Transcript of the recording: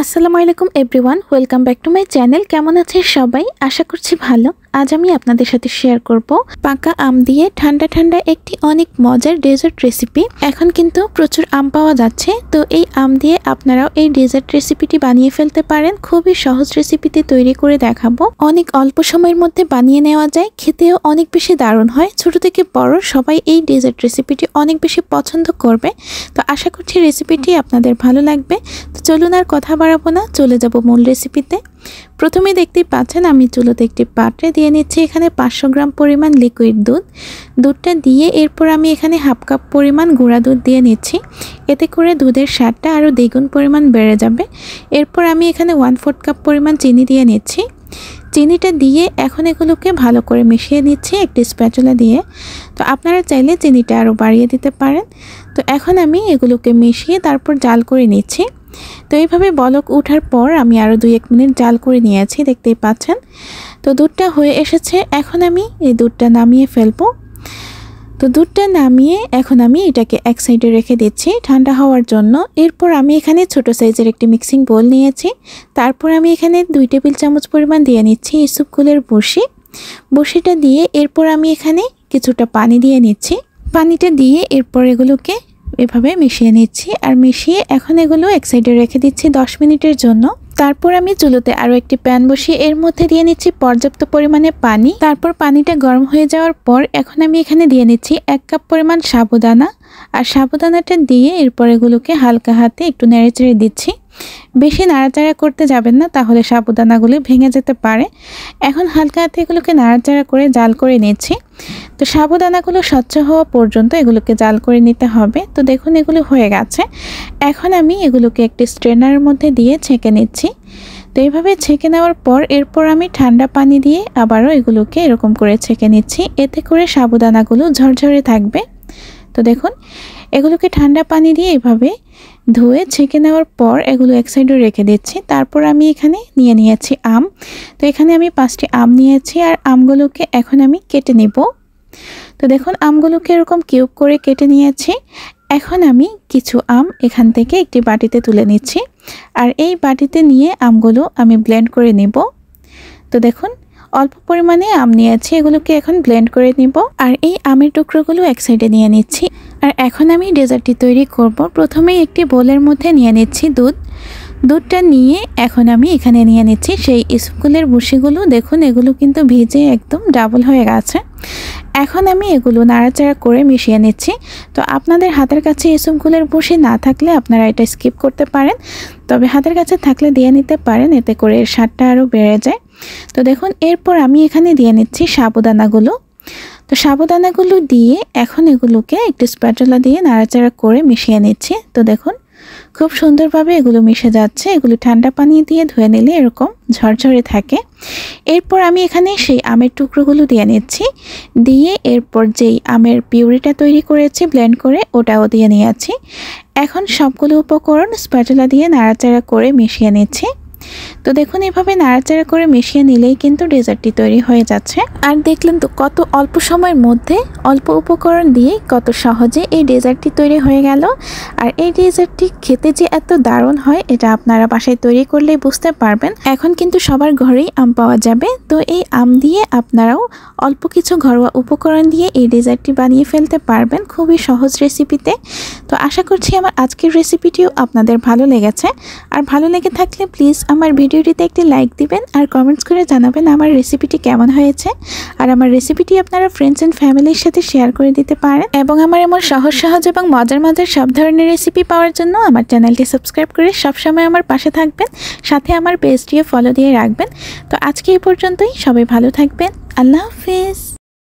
আসসালামু আলাইকুম everyone welcome back to my channel কেমন আছে সবাই? আশা করছি ভালো। আজ আমি আপনাদের সাথে শেয়ার করব পাকা আম দিয়ে ঠান্ডা ঠান্ডা একটি অনেক মজার ডেজার্ট রেসিপি এখন কিন্তু প্রচুর আম পাওয়া যাচ্ছে, তো এই আম দিয়ে আপনারাও এই ডেজার্ট রেসিপিটি বানিয়ে ফেলতে পারেন। খুবই সহজ রেসিপিতে তৈরি করে দেখাবো। অনেক অল্প সময়ের মধ্যে বানিয়ে নেওয়া যায়, খেতেও অনেক বেশি দারুণ হয়। ছোট থেকে বড় সবাই এই ডেজার্ট রেসিপিটি অনেক বেশি পছন্দ করবে, তো আশা করছি রেসিপিটি আপনাদের ভালো লাগবে। তো চলুন আর কথা বাড়াবো না, চলে যাব মূল রেসিপিতে প্রথমে দেখতে পাচ্ছেন আমি চুলোতে একটি পাত্রে দিয়ে নিচ্ছি, এখানে পাঁচশো গ্রাম পরিমাণ লিকুইড দুধ। দুধটা দিয়ে এরপর আমি এখানে হাফ কাপ পরিমাণ গুঁড়া দুধ দিয়ে নিচ্ছি। এতে করে দুধের স্বাদটা আরও দ্বিগুণ পরিমাণ বেড়ে যাবে। এরপর আমি এখানে ওয়ান ফোর্থ কাপ পরিমাণ চিনি দিয়ে নিচ্ছি। চিনিটা দিয়ে এখন এগুলোকে ভালো করে মিশিয়ে নিচ্ছি একটি স্প্যাচুলা দিয়ে। তো আপনারা চাইলে চিনিটা আরও বাড়িয়ে দিতে পারেন। তো এখন আমি এগুলোকে মিশিয়ে তারপর জাল করে নিচ্ছি। তো এইভাবে বলক ওঠার পর আমি আরও দুই এক মিনিট জাল করে নিয়েছি, দেখতেই পাচ্ছেন। তো দুধটা হয়ে এসেছে, এখন আমি এই দুধটা নামিয়ে ফেলব। তো দুধটা নামিয়ে এখন আমি এটাকে এক সাইডে রেখে দিচ্ছি ঠান্ডা হওয়ার জন্য। এরপর আমি এখানে ছোট সাইজের একটি মিক্সিং বোল নিয়েছি। তারপর আমি এখানে দুই টেবিল চামচ পরিমাণ দিয়ে নিচ্ছি ইসুপগুলের বসি বসিটা দিয়ে এরপর আমি এখানে কিছুটা পানি দিয়ে নিচ্ছি। পানিটা দিয়ে এরপর এগুলোকে এভাবে মিশিয়ে নিচ্ছি আর মিশিয়ে এখন এগুলো এক সাইডে রেখে দিচ্ছি দশ মিনিটের জন্য। তারপর আমি চুলোতে আরও একটি প্যান বসিয়ে এর মধ্যে দিয়ে নিচ্ছি পর্যাপ্ত পরিমাণে পানি। তারপর পানিটা গরম হয়ে যাওয়ার পর এখন আমি এখানে দিয়ে নিচ্ছি এক কাপ পরিমাণ সাবুদানা। আর সাবুদানাটা দিয়ে এরপর এগুলোকে হালকা হাতে একটু নেড়ে চেড়ে দিচ্ছি। বেশি নাড়াচাড়া করতে যাবেন না, তাহলে সাবুদানাগুলি ভেঙে যেতে পারে। এখন হালকা হাতে এগুলোকে নাড়াচাড়া করে জাল করে নিচ্ছি। তো সাবুদানাগুলো স্বচ্ছ হওয়া পর্যন্ত এগুলোকে জাল করে নিতে হবে। তো দেখুন এগুলো হয়ে গেছে। এখন আমি এগুলোকে একটি স্ট্রেনারের মধ্যে দিয়ে ছেঁকে নিচ্ছি। তো এইভাবে ছেঁকে নেওয়ার পর এরপর আমি ঠান্ডা পানি দিয়ে আবারও এগুলোকে এরকম করে ছেঁকে নিচ্ছি। এতে করে সাবুদানাগুলো ঝরঝরে থাকবে। তো দেখুন, এগুলোকে ঠান্ডা পানি দিয়ে এভাবে ধুয়ে ছেঁকে নেওয়ার পর এগুলো এক সাইডে রেখে দিচ্ছি। তারপর আমি এখানে নিয়ে নিয়েছি আম। তো এখানে আমি পাঁচটি আম নিয়েছি আর আমগুলোকে এখন আমি কেটে নেব। তো দেখুন, আমগুলোকে এরকম কিউব করে কেটে নিয়েছি। এখন আমি কিছু আম এখান থেকে একটি বাটিতে তুলে নিচ্ছি। আর এই বাটিতে নিয়ে আমগুলো আমি ব্লেন্ড করে নেব। তো দেখুন, অল্প পরিমাণে আম নিয়েছি, এগুলোকে এখন ব্লেন্ড করে নিব। আর এই আমের টুকরোগুলো এক সাইডে নিয়ে নিচ্ছি। আর এখন আমি ডেজার্টটি তৈরি করব। প্রথমেই একটি বোলের মধ্যে নিয়ে নিচ্ছি দুধ। দুধটা নিয়ে এখন আমি এখানে নিয়ে নিচ্ছি সেই স্কুলের বসিগুলো দেখুন, এগুলো কিন্তু ভিজে একদম ডাবল হয়ে গেছে। এখন আমি এগুলো নাড়াচাড়া করে মিশিয়ে নিচ্ছি। তো আপনাদের হাতের কাছে এসবগুলোর বসে না থাকলে আপনারা এটা স্কিপ করতে পারেন। তবে হাতের কাছে থাকলে দিয়ে নিতে পারেন, এতে করে এর স্বাদটা আরও বেড়ে যায়। তো দেখুন, এরপর আমি এখানে দিয়ে নিচ্ছি সাবুদানাগুলো। তো সাবুদানাগুলো দিয়ে এখন এগুলোকে একটু স্প্যাটলা দিয়ে নাড়াচাড়া করে মিশিয়ে নিচ্ছি। তো দেখুন, খুব সুন্দরভাবে এগুলো মিশে যাচ্ছে। এগুলো ঠান্ডা পানি দিয়ে ধুয়ে নিলে এরকম ঝরঝরে থাকে। এরপর আমি এখানে সেই আমের টুকরোগুলো দিয়ে নিচ্ছি। দিয়ে এরপর যেই আমের পিউরিটা তৈরি করেছি, ব্লেন্ড করে, ওটাও দিয়ে নিয়েছি এখন সবগুলো উপকরণ স্প্যাটলা দিয়ে নাড়াচাড়া করে মিশিয়ে নিচ্ছি। তো দেখুন, এভাবে নাড়াচাড়া করে মিশিয়ে নিলেই কিন্তু ডেজার্টটি তৈরি হয়ে যাচ্ছে। আর দেখলেন তো কত অল্প সময়ের মধ্যে, অল্প উপকরণ দিয়ে কত সহজে এই ডেজার্টটি তৈরি হয়ে গেল। আর এই ডেজার্টটি খেতে যে এত দারুণ হয়, এটা আপনারা বাসায় তৈরি করলেই বুঝতে পারবেন। এখন কিন্তু সবার ঘরেই আম পাওয়া যাবে। তো এই আম দিয়ে আপনারাও অল্প কিছু ঘরোয়া উপকরণ দিয়ে এই ডেজার্টটি বানিয়ে ফেলতে পারবেন খুবই সহজ রেসিপিতে। তো আশা করছি আমার আজকের রেসিপিটিও আপনাদের ভালো লেগেছে। আর ভালো লেগে থাকলে প্লিজ আমার ভিডিওটিতে একটি লাইক দিবেন আর কমেন্টস করে জানাবেন আমার রেসিপিটি কেমন হয়েছে। আর আমার রেসিপিটি আপনারা ফ্রেন্ডস অ্যান্ড ফ্যামিলির সাথে শেয়ার করে দিতে পারেন। এবং আমার এমন সহজ সহজ এবং মজার মজার সব ধরনের রেসিপি পাওয়ার জন্য আমার চ্যানেলটি সাবস্ক্রাইব করে সবসময় আমার পাশে থাকবেন। সাথে আমার পেজটিও ফলো দিয়ে রাখবেন। তো আজকে এই পর্যন্তই। সবাই ভালো থাকবেন। আল্লাহ হাফিজ।